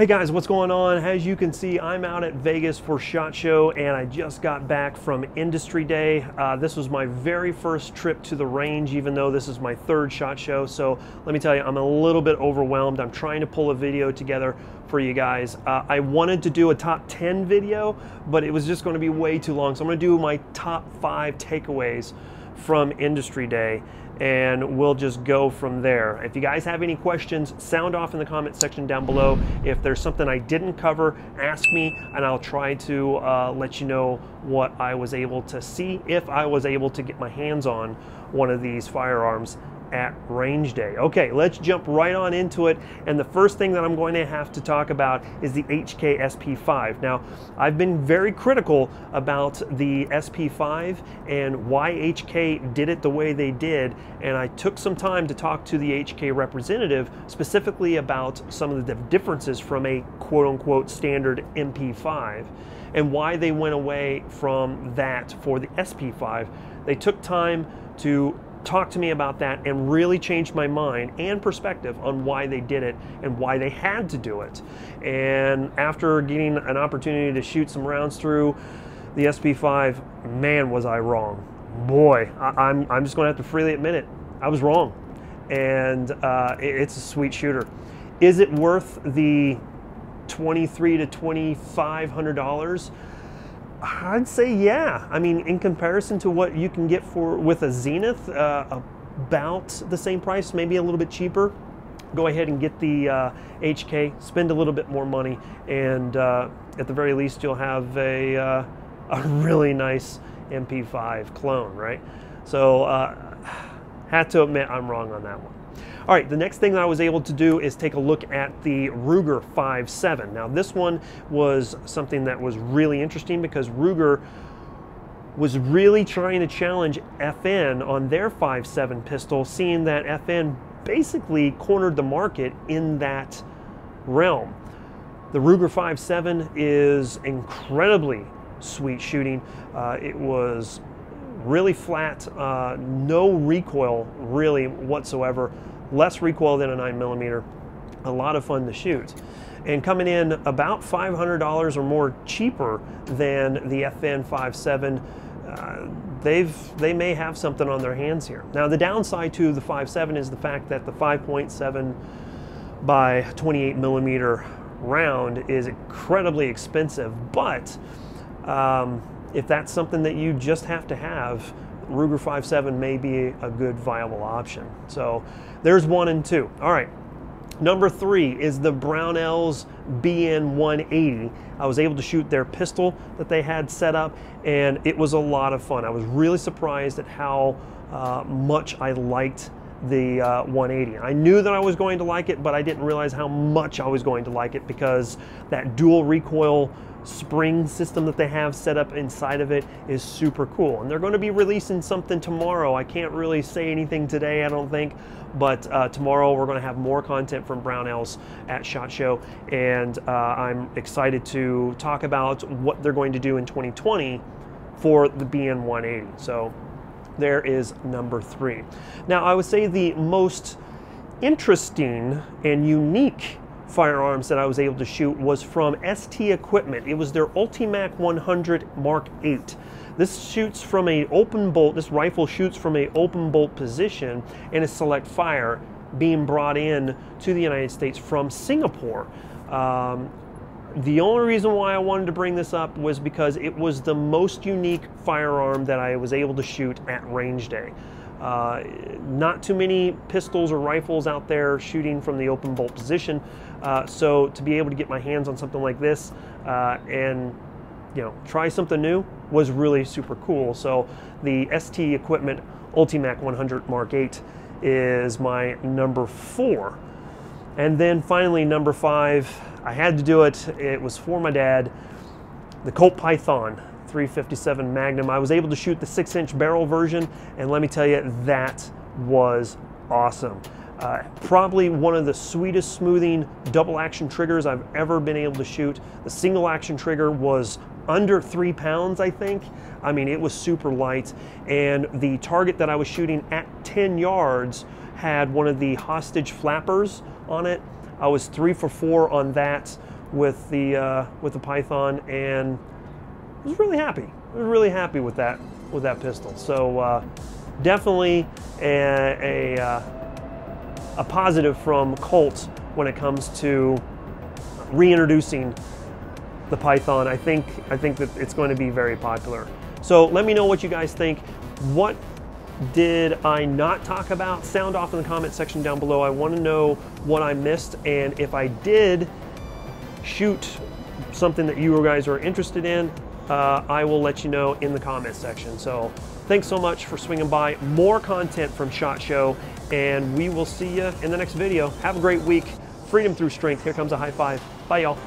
Hey guys, what's going on? As you can see, I'm out at Vegas for SHOT Show and I just got back from Industry Day. Uh, this was my very first trip to the range, even though this is my third SHOT Show. So let me tell you, I'm a little bit overwhelmed. I'm trying to pull a video together for you guys. Uh, I wanted to do a top 10 video, but it was just gonna be way too long. So I'm gonna do my top five takeaways from Industry Day and we'll just go from there. If you guys have any questions, sound off in the comment section down below. If there's something I didn't cover, ask me and I'll try to uh, let you know what I was able to see if I was able to get my hands on one of these firearms at range day. Okay, let's jump right on into it. And the first thing that I'm going to have to talk about is the HK SP5. Now, I've been very critical about the SP5 and why HK did it the way they did. And I took some time to talk to the HK representative specifically about some of the differences from a quote unquote standard MP5 and why they went away from that for the SP5. They took time to talk to me about that and really changed my mind and perspective on why they did it and why they had to do it. And after getting an opportunity to shoot some rounds through the SP5, man, was I wrong. Boy, I, am I'm, I'm just going to have to freely admit it. I was wrong. And uh, it, it's a sweet shooter. Is it worth the 23 to $2,500? I'd say yeah. I mean, in comparison to what you can get for with a Zenith, uh, about the same price, maybe a little bit cheaper. Go ahead and get the uh, HK, spend a little bit more money, and uh, at the very least, you'll have a, uh, a really nice MP5 clone, right? So, uh, had to admit I'm wrong on that one. All right, the next thing I was able to do is take a look at the Ruger 5.7. Now this one was something that was really interesting because Ruger was really trying to challenge FN on their 5.7 pistol, seeing that FN basically cornered the market in that realm. The Ruger 5.7 is incredibly sweet shooting. Uh, it was really flat, uh, no recoil really whatsoever less recoil than a 9mm, a lot of fun to shoot. And coming in about $500 or more cheaper than the FN 5.7, uh, they've they may have something on their hands here. Now the downside to the 5.7 is the fact that the 5.7 by 28 millimeter round is incredibly expensive, but um, if that's something that you just have to have, Ruger 5.7 may be a good viable option. So there's one and two. All right. Number three is the Brownells BN 180. I was able to shoot their pistol that they had set up, and it was a lot of fun. I was really surprised at how uh, much I liked the uh, 180. I knew that I was going to like it, but I didn't realize how much I was going to like it because that dual recoil spring system that they have set up inside of it is super cool. And they're going to be releasing something tomorrow. I can't really say anything today, I don't think, but uh, tomorrow we're going to have more content from Brownells at SHOT Show. And uh, I'm excited to talk about what they're going to do in 2020 for the BN 180. So there is number three. Now, I would say the most interesting and unique firearms that I was able to shoot was from ST Equipment. It was their Ultimak 100 Mark 8. This shoots from a open bolt, this rifle shoots from a open bolt position and is select fire being brought in to the United States from Singapore. Um, the only reason why I wanted to bring this up was because it was the most unique firearm that I was able to shoot at range day. Uh, not too many pistols or rifles out there shooting from the open bolt position. Uh, so to be able to get my hands on something like this uh, and you know try something new was really super cool. So the ST Equipment Ultimak 100 Mark 8 is my number four. And then finally number five, I had to do it. It was for my dad. The Colt Python 357 Magnum. I was able to shoot the six inch barrel version, and let me tell you, that was awesome. Uh, probably one of the sweetest smoothing double action triggers I've ever been able to shoot. The single action trigger was under three pounds, I think. I mean, it was super light. And the target that I was shooting at 10 yards had one of the hostage flappers on it. I was three for four on that with the uh, with the Python, and I was really happy. I was really happy with that with that pistol. So uh, definitely a, a, uh, a positive from Colt when it comes to reintroducing the Python. I think I think that it's going to be very popular. So let me know what you guys think. What did I not talk about? Sound off in the comment section down below. I want to know what I missed and if I did shoot something that you guys are interested in, uh, I will let you know in the comment section. So thanks so much for swinging by. More content from SHOT Show and we will see you in the next video. Have a great week. Freedom through strength. Here comes a high five. Bye y'all.